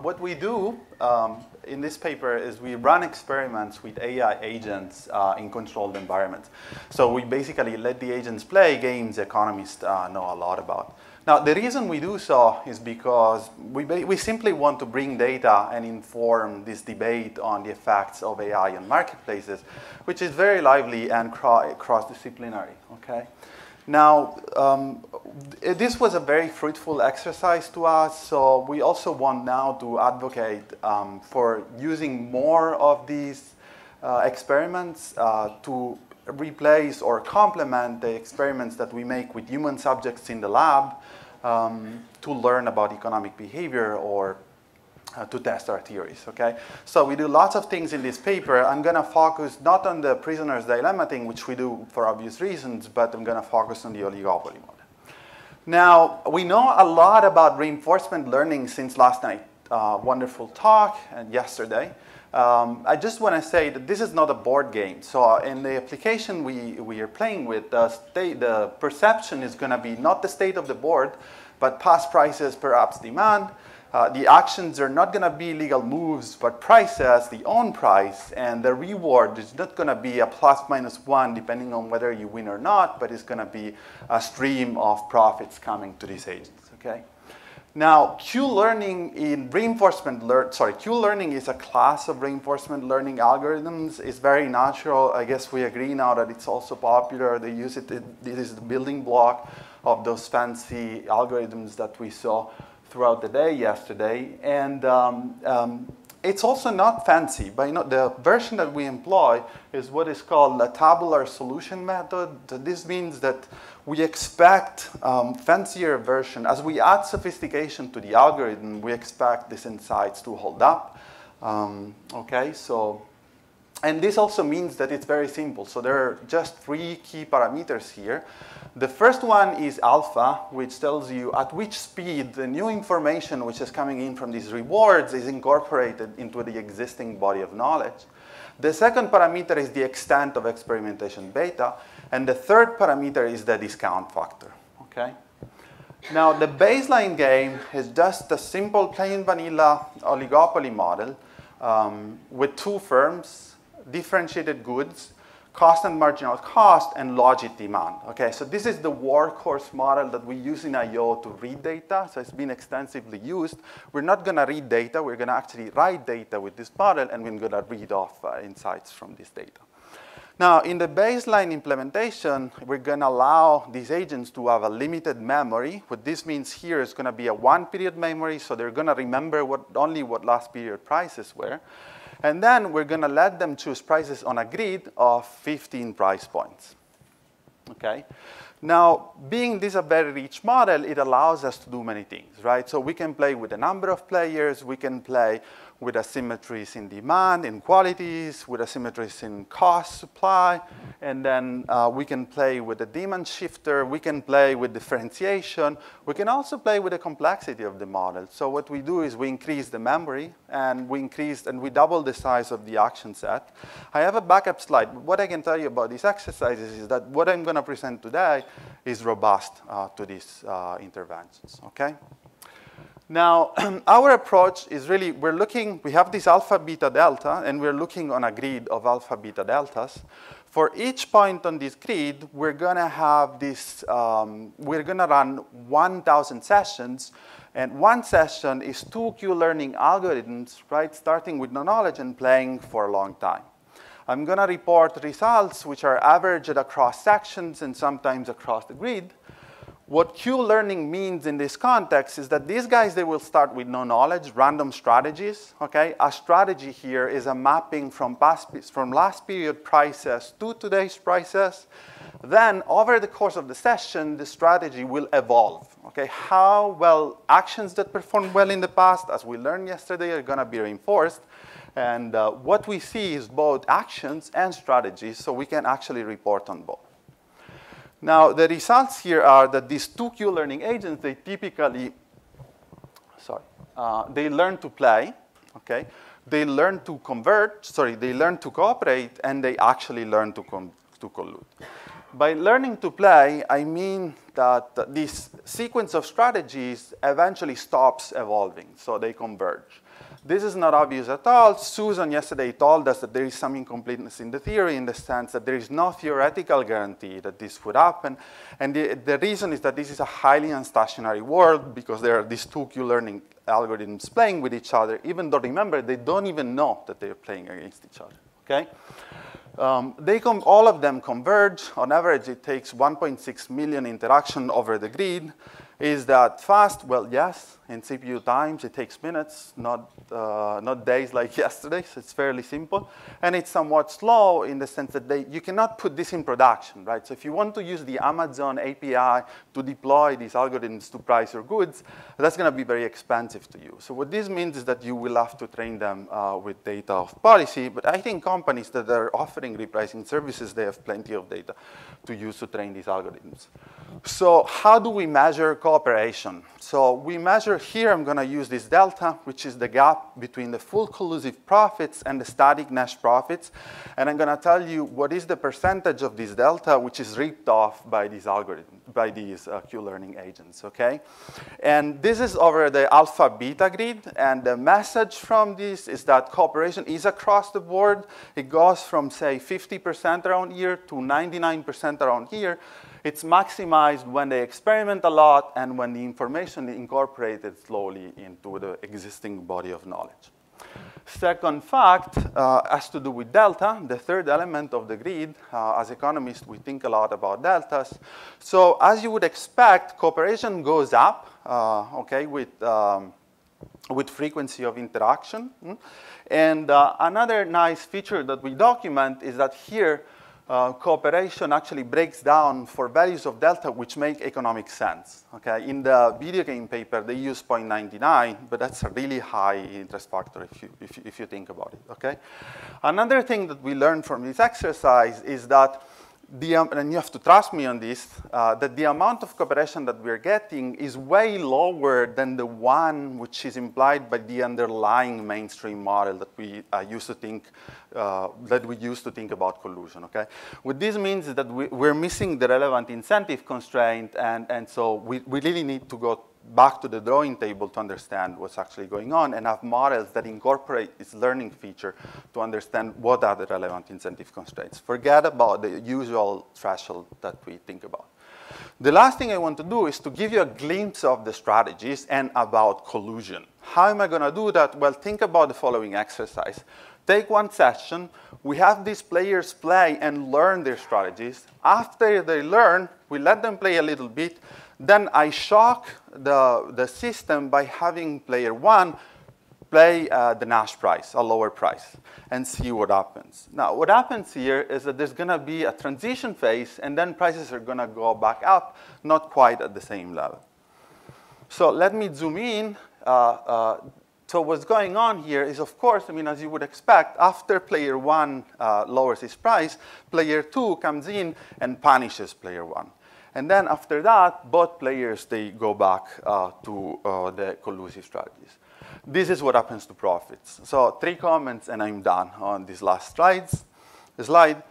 What we do um, in this paper is we run experiments with AI agents uh, in controlled environments. So we basically let the agents play games economists uh, know a lot about. Now, the reason we do so is because we, we simply want to bring data and inform this debate on the effects of AI on marketplaces, which is very lively and cross-disciplinary, okay? Now, um, this was a very fruitful exercise to us, so we also want now to advocate um, for using more of these uh, experiments uh, to replace or complement the experiments that we make with human subjects in the lab um, to learn about economic behavior or uh, to test our theories, okay? So we do lots of things in this paper. I'm gonna focus not on the prisoner's dilemma thing, which we do for obvious reasons, but I'm gonna focus on the oligopoly model. Now, we know a lot about reinforcement learning since last night. Uh, wonderful talk and yesterday. Um, I just want to say that this is not a board game. So uh, in the application we, we are playing with, the, state, the perception is going to be not the state of the board, but past prices, perhaps demand, uh, the actions are not going to be legal moves, but prices, the own price, and the reward is not going to be a plus minus one depending on whether you win or not, but it's going to be a stream of profits coming to these agents, okay? Now, Q-learning in reinforcement learn, sorry, Q-learning is a class of reinforcement learning algorithms. It's very natural. I guess we agree now that it's also popular. They use it this is the building block of those fancy algorithms that we saw throughout the day yesterday. And um, um, it's also not fancy. But you know, the version that we employ is what is called a tabular solution method. This means that we expect um, fancier version. As we add sophistication to the algorithm, we expect these insights to hold up. Um, okay, so, and this also means that it's very simple. So there are just three key parameters here. The first one is alpha, which tells you at which speed the new information which is coming in from these rewards is incorporated into the existing body of knowledge. The second parameter is the extent of experimentation beta. And the third parameter is the discount factor, okay? Now, the baseline game is just a simple plain vanilla oligopoly model um, with two firms, differentiated goods, cost and marginal cost, and logit demand. Okay, so this is the workhorse model that we use in I.O. to read data. So it's been extensively used. We're not going to read data. We're going to actually write data with this model, and we're going to read off uh, insights from this data. Now, in the baseline implementation, we're going to allow these agents to have a limited memory. What this means here is going to be a one-period memory, so they're going to remember what, only what last period prices were. And then we're going to let them choose prices on a grid of 15 price points. Okay? Now, being this a very rich model, it allows us to do many things, right? So we can play with the number of players. We can play with asymmetries in demand, in qualities, with asymmetries in cost, supply, and then uh, we can play with the demand shifter, we can play with differentiation, we can also play with the complexity of the model. So what we do is we increase the memory, and we increase, and we double the size of the action set. I have a backup slide. What I can tell you about these exercises is that what I'm gonna present today is robust uh, to these uh, interventions, okay? Now, our approach is really, we're looking, we have this alpha, beta, delta, and we're looking on a grid of alpha, beta, deltas. For each point on this grid, we're gonna have this, um, we're gonna run 1,000 sessions, and one session is two Q-learning algorithms, right, starting with no knowledge and playing for a long time. I'm gonna report results which are averaged across sections and sometimes across the grid, what Q-learning means in this context is that these guys, they will start with no knowledge, random strategies, okay? A strategy here is a mapping from, past, from last period prices to today's prices. Then, over the course of the session, the strategy will evolve, okay? How well actions that performed well in the past, as we learned yesterday, are gonna be reinforced. And uh, what we see is both actions and strategies, so we can actually report on both. Now, the results here are that these two Q-learning agents, they typically, sorry, uh, they learn to play, okay? They learn to convert, sorry, they learn to cooperate, and they actually learn to, to collude. By learning to play, I mean that this sequence of strategies eventually stops evolving, so they converge. This is not obvious at all. Susan yesterday told us that there is some incompleteness in the theory in the sense that there is no theoretical guarantee that this would happen. And the, the reason is that this is a highly unstationary world because there are these two Q-learning algorithms playing with each other, even though remember, they don't even know that they're playing against each other, okay? Um, they all of them converge. On average, it takes 1.6 million interaction over the grid. Is that fast? Well, yes. In CPU times, it takes minutes, not, uh, not days like yesterday, so it's fairly simple. And it's somewhat slow in the sense that they, you cannot put this in production, right? So if you want to use the Amazon API to deploy these algorithms to price your goods, that's going to be very expensive to you. So what this means is that you will have to train them uh, with data off-policy. But I think companies that are offering repricing services, they have plenty of data to use to train these algorithms. So how do we measure cooperation? So we measure here, I'm going to use this delta, which is the gap between the full collusive profits and the static Nash profits. And I'm going to tell you what is the percentage of this delta which is ripped off by these algorithms, by these uh, Q-learning agents, okay? And this is over the alpha beta grid. And the message from this is that cooperation is across the board. It goes from, say, 50% around here to 99% around here. It's maximized when they experiment a lot and when the information is incorporated slowly into the existing body of knowledge. Second fact uh, has to do with delta, the third element of the grid. Uh, as economists, we think a lot about deltas. So as you would expect, cooperation goes up, uh, okay, with, um, with frequency of interaction. Mm? And uh, another nice feature that we document is that here, uh, cooperation actually breaks down for values of delta which make economic sense. Okay, in the video game paper they use 0.99, but that's a really high interest factor if you, if you, if you think about it. Okay, another thing that we learned from this exercise is that the, um, and you have to trust me on this, uh, that the amount of cooperation that we're getting is way lower than the one which is implied by the underlying mainstream model that we uh, used to think, uh, that we used to think about collusion, okay? What this means is that we, are missing the relevant incentive constraint, and, and so we, we really need to go back to the drawing table to understand what's actually going on and have models that incorporate this learning feature to understand what are the relevant incentive constraints. Forget about the usual threshold that we think about. The last thing I want to do is to give you a glimpse of the strategies and about collusion. How am I going to do that? Well, think about the following exercise. Take one session, we have these players play and learn their strategies. After they learn, we let them play a little bit, then I shock the, the system by having player one play uh, the Nash price, a lower price, and see what happens. Now, what happens here is that there's going to be a transition phase, and then prices are going to go back up, not quite at the same level. So let me zoom in. Uh, uh, so what's going on here is, of course, I mean, as you would expect, after player one uh, lowers his price, player two comes in and punishes player one. And then after that, both players, they go back uh, to uh, the collusive strategies. This is what happens to profits. So three comments, and I'm done on these last slides. Slide.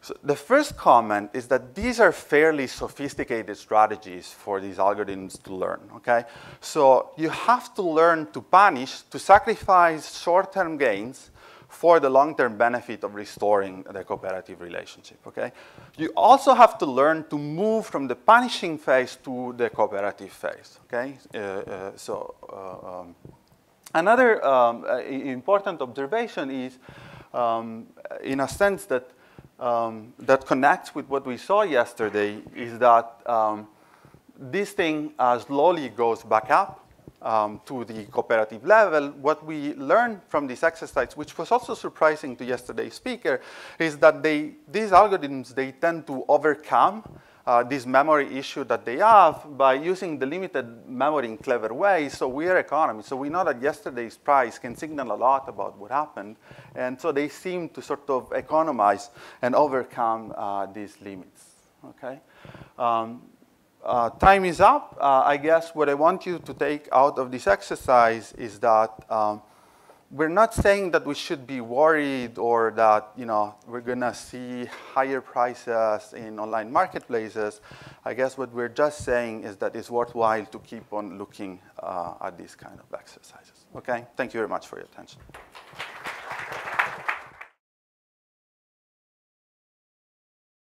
So the first comment is that these are fairly sophisticated strategies for these algorithms to learn, okay? So you have to learn to punish, to sacrifice short-term gains for the long-term benefit of restoring the cooperative relationship, okay? You also have to learn to move from the punishing phase to the cooperative phase, okay? Uh, uh, so uh, um, another um, important observation is, um, in a sense that, um, that connects with what we saw yesterday, is that um, this thing slowly goes back up um, to the cooperative level, what we learned from this exercise, which was also surprising to yesterday's speaker, is that they, these algorithms, they tend to overcome uh, this memory issue that they have by using the limited memory in clever ways. So we are economists, so we know that yesterday's price can signal a lot about what happened. And so they seem to sort of economize and overcome uh, these limits, okay? Um, uh, time is up. Uh, I guess what I want you to take out of this exercise is that um, we're not saying that we should be worried or that you know we're gonna see higher prices in online marketplaces. I guess what we're just saying is that it's worthwhile to keep on looking uh, at these kind of exercises. Okay, thank you very much for your attention.